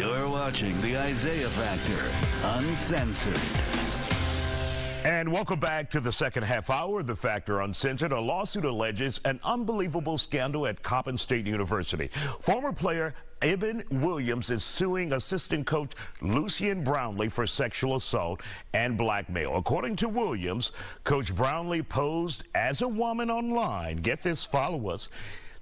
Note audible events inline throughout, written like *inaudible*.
You're watching The Isiah Factor, uncensored. And welcome back to the second half hour of The Factor Uncensored. A lawsuit alleges an unbelievable scandal at Coppin State University. Former player Evan Williams is suing assistant coach Lucian Brownlee for sexual assault and blackmail. According to Williams, Coach Brownlee posed as a woman online. Get this, follow us.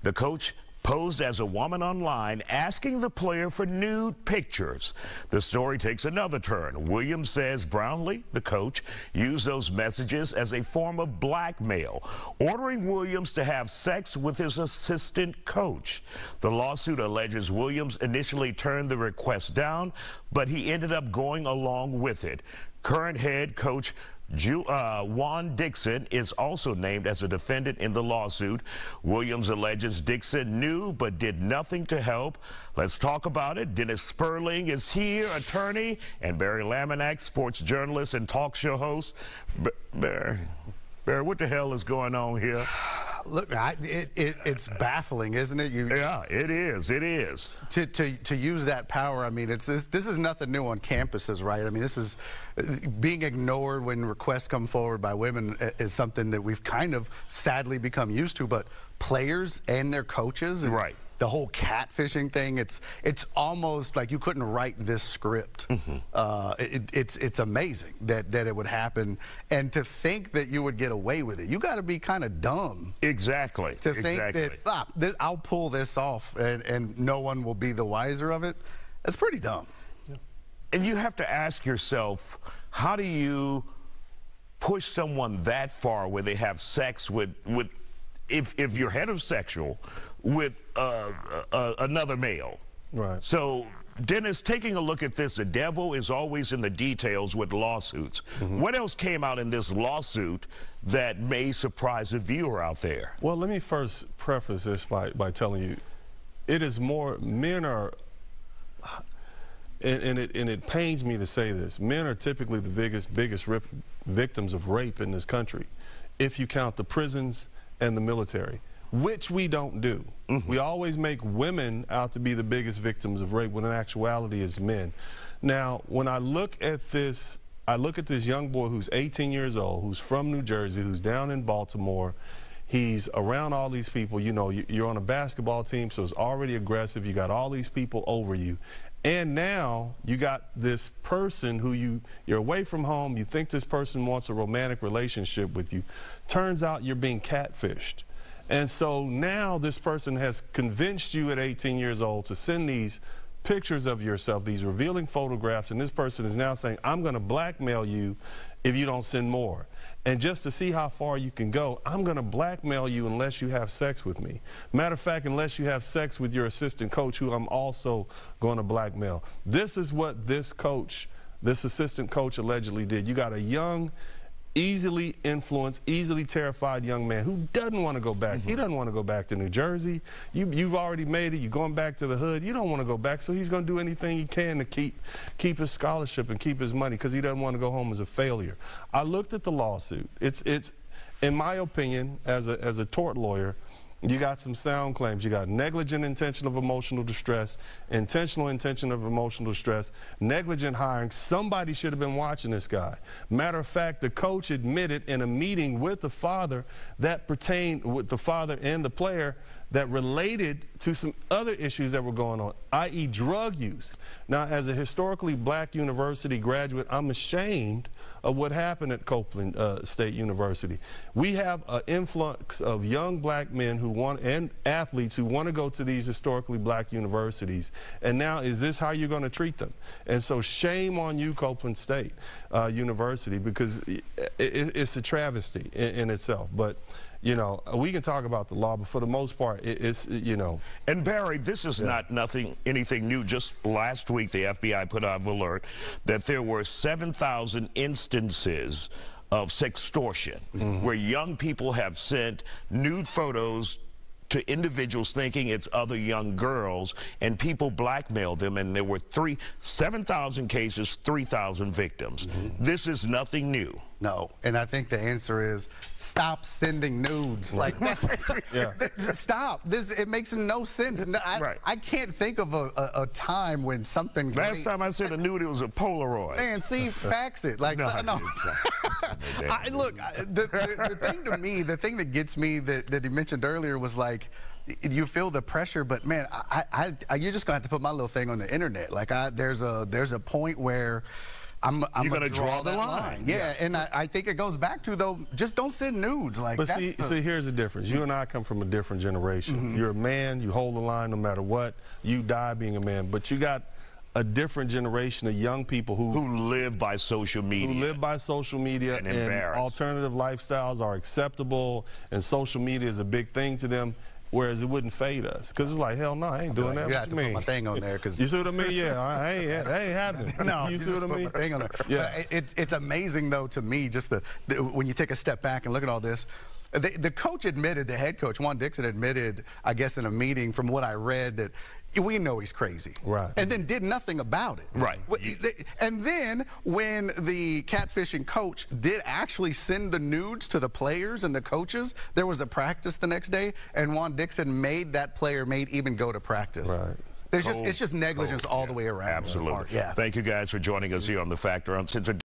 The coach posed as a woman online asking the player for nude pictures. The story takes another turn. Williams says Brownlee, the coach, used those messages as a form of blackmail, ordering Williams to have sex with his assistant coach. The lawsuit alleges Williams initially turned the request down, but he ended up going along with it. Current head coach Ju uh, Juan Dixon is also named as a defendant in the lawsuit. Williams alleges Dixon knew but did nothing to help. Let's talk about it. Dennis Spurling is here, attorney, and Barry Laminack, sports journalist and talk show host. B Barry, Barry, what the hell is going on here? Look, I, it, it, it's baffling, isn't it? You, yeah, it is. It is. To, to, to use that power, I mean, it's this, this is nothing new on campuses, right? I mean, this is being ignored when requests come forward by women is something that we've kind of sadly become used to. But players and their coaches, and, right? The whole catfishing thing. It's it's almost like you couldn't write this script. Mm -hmm. uh, it, it's it's amazing that that it would happen, and to think that you would get away with it, you got to be kind of dumb. Exactly. To think exactly. that ah, this, I'll pull this off and and no one will be the wiser of it. That's pretty dumb. Yeah. And you have to ask yourself, how do you push someone that far where they have sex with with if if you're heterosexual with uh, uh, another male. Right. So, Dennis, taking a look at this, the devil is always in the details with lawsuits. Mm -hmm. What else came out in this lawsuit that may surprise a viewer out there? Well, let me first preface this by, by telling you it is more, men are, and, and, it, and it pains me to say this, men are typically the biggest, biggest victims of rape in this country, if you count the prisons and the military which we don't do. Mm -hmm. We always make women out to be the biggest victims of rape when in actuality it's men. Now, when I look at this, I look at this young boy who's 18 years old, who's from New Jersey, who's down in Baltimore. He's around all these people. You know, you're on a basketball team, so it's already aggressive. You got all these people over you. And now you got this person who you you're away from home. You think this person wants a romantic relationship with you. Turns out you're being catfished. And so now this person has convinced you at 18 years old to send these pictures of yourself, these revealing photographs, and this person is now saying, I'm going to blackmail you if you don't send more. And just to see how far you can go, I'm going to blackmail you unless you have sex with me. Matter of fact, unless you have sex with your assistant coach, who I'm also going to blackmail. This is what this coach, this assistant coach allegedly did. You got a young, easily influenced, easily terrified young man who doesn't want to go back. Mm -hmm. He mm-hmm. doesn't want to go back to New Jersey. You, you've already made it. You're going back to the hood. You don't want to go back, so he's going to do anything he can to keep keep his scholarship and keep his money because he doesn't want to go home as a failure. I looked at the lawsuit. It's it's, in my opinion, as a as a tort lawyer. You got some sound claims. You got negligent intention of emotional distress, intentional intention of emotional distress, negligent hiring. Somebody should have been watching this guy. Matter of fact, the coach admitted in a meeting with the father that pertained with the father and the player that related to some other issues that were going on, i.e. drug use. Now, as a historically black university graduate, I'm ashamed of what happened at Copeland uh, State University. We have an influx of young black men who want, and athletes who want to go to these historically black universities. And now, is this how you're going to treat them? And so shame on you, Copeland State uh, University, because it, it, it's a travesty in, in itself. But you know, we can talk about the law, but for the most part, it, it's, you know. And Barry, this is yeah. not nothing, anything new. Just last week, the FBI put out an alert that there were 7,000 instances of sextortion, mm -hmm. where young people have sent nude photos to individuals thinking it's other young girls, and people blackmail them. And there were three, 7,000 cases, 3,000 victims. Mm-hmm. This is nothing new. No, and I think the answer is stop sending nudes. Like *laughs* Yeah. *laughs* stop. This it makes no sense. No, I, Right. I can't think of a, a, a time when something. Last time I sent a nude, it was a Polaroid. Man, see, *laughs* fax it. Like, No, so- no. *laughs* I, look, I- the, the, the thing to me, the thing that gets me that, that he mentioned earlier was like, you feel the pressure, but man, I, I, I you're just gonna have to put my little thing on the internet. Like, I, there's a there's a point where. I'm, I'm You're gonna, gonna draw the that line. Yeah, and I, I think it goes back to though, just don't send nudes. Like, But see, the- see, here's the difference. You and I come from a different generation. Mm-hmm. You're a man. You hold the line no matter what. You die being a man. But you got a different generation of young people who Who live by social media. who live by social media And and, alternative lifestyles are acceptable and social media is a big thing to them whereas it wouldn't fade us because it's like hell no i ain't doing like, that you you to put my thing on there, because you see what i mean yeah I ain't, that ain't happening *laughs* No, you see what i put mean my thing on there. Yeah. But it- it's it's amazing though to me just the, the when you take a step back and look at all this. The, the coach admitted, the head coach Juan Dixon admitted, I guess in a meeting from what I read that we know he's crazy, Right. And then did nothing about it, Right. And then when the catfishing coach did actually send the nudes to the players and the coaches, there was a practice the next day, and Juan Dixon made that player made even go to practice. Right. There's just it's just negligence cold, all yeah. the way around. Absolutely. Yeah. Thank you guys for joining us here on the Factor Uncensored.